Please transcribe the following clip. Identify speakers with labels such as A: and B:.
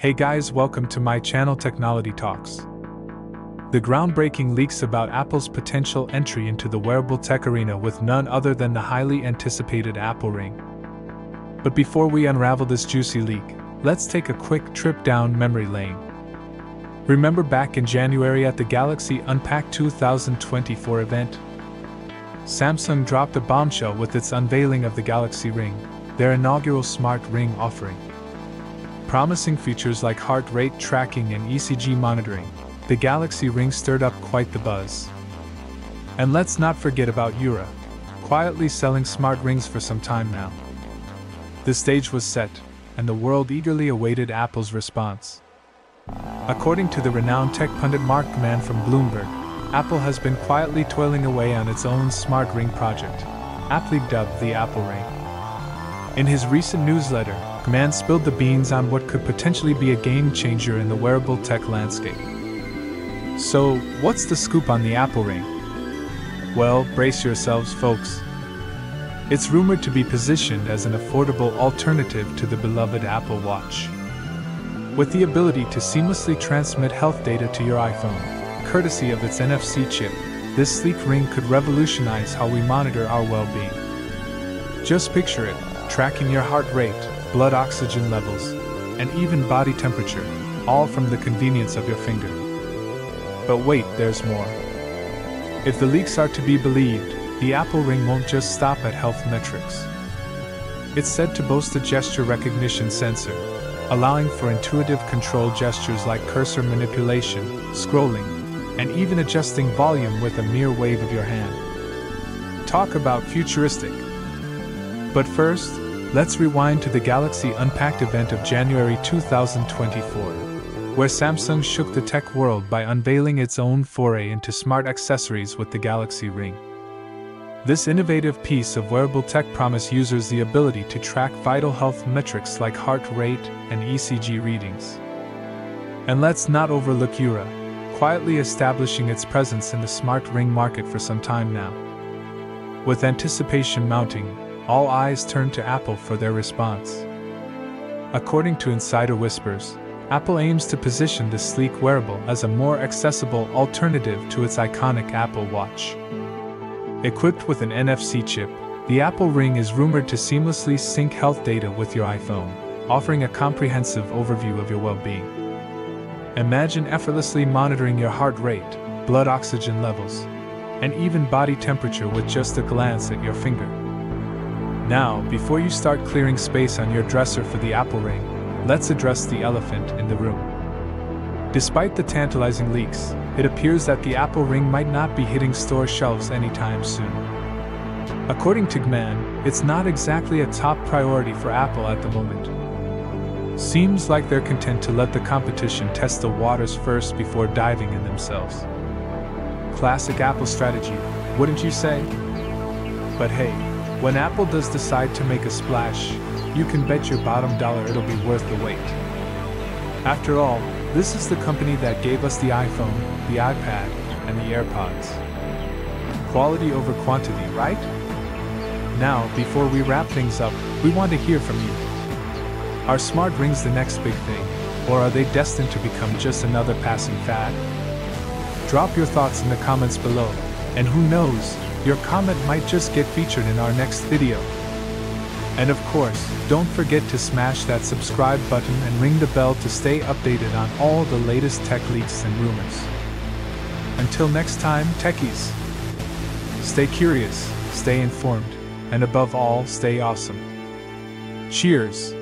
A: Hey guys, welcome to my channel Technology Talks. The groundbreaking leaks about Apple's potential entry into the wearable tech arena with none other than the highly anticipated Apple Ring. But before we unravel this juicy leak, let's take a quick trip down memory lane. Remember back in January at the Galaxy Unpacked 2024 event? Samsung dropped a bombshell with its unveiling of the Galaxy Ring, their inaugural smart ring offering promising features like heart rate tracking and ECG monitoring, the Galaxy Ring stirred up quite the buzz. And let's not forget about Oura, quietly selling smart rings for some time now. The stage was set, and the world eagerly awaited Apple's response. According to the renowned tech pundit Mark Gurman from Bloomberg, Apple has been quietly toiling away on its own smart ring project, aptly dubbed the Apple Ring. In his recent newsletter, Gurman spilled the beans on what could potentially be a game changer in the wearable tech landscape. So, what's the scoop on the Apple Ring? Well, brace yourselves, folks. It's rumored to be positioned as an affordable alternative to the beloved Apple Watch. With the ability to seamlessly transmit health data to your iPhone, courtesy of its NFC chip, this sleek ring could revolutionize how we monitor our well being. Just picture it tracking your heart rate, blood oxygen levels, and even body temperature, all from the convenience of your finger. But wait, there's more. If the leaks are to be believed, the Apple Ring won't just stop at health metrics. It's said to boast a gesture recognition sensor, allowing for intuitive control gestures like cursor manipulation, scrolling, and even adjusting volume with a mere wave of your hand. Talk about futuristic. But first, Let's rewind to the Galaxy Unpacked event of January 2024, where Samsung shook the tech world by unveiling its own foray into smart accessories with the Galaxy Ring. This innovative piece of wearable tech promised users the ability to track vital health metrics like heart rate and ECG readings. And let's not overlook Oura, quietly establishing its presence in the smart ring market for some time now. With anticipation mounting, all eyes turned to Apple for their response. According to insider whispers, Apple aims to position the sleek wearable as a more accessible alternative to its iconic Apple Watch. Equipped with an NFC chip, the Apple Ring is rumored to seamlessly sync health data with your iPhone, offering a comprehensive overview of your well being. Imagine effortlessly monitoring your heart rate, blood oxygen levels, and even body temperature with just a glance at your finger. Now, before you start clearing space on your dresser for the Apple Ring, let's address the elephant in the room. Despite the tantalizing leaks, it appears that the Apple Ring might not be hitting store shelves anytime soon. According to Gurman, it's not exactly a top priority for Apple at the moment. Seems like they're content to let the competition test the waters first before diving in themselves. Classic Apple strategy, wouldn't you say? But hey, when Apple does decide to make a splash, you can bet your bottom dollar it'll be worth the wait. After all, this is the company that gave us the iPhone, the iPad, and the AirPods. Quality over quantity, right? Now, before we wrap things up, we want to hear from you. Are smart rings the next big thing, or are they destined to become just another passing fad? Drop your thoughts in the comments below, and who knows, your comment might just get featured in our next video. And of course, don't forget to smash that subscribe button and ring the bell to stay updated on all the latest tech leaks and rumors. Until next time, techies, stay curious, stay informed, and above all, stay awesome. Cheers!